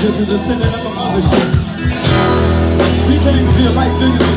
descendant of the mothership. We came to be a life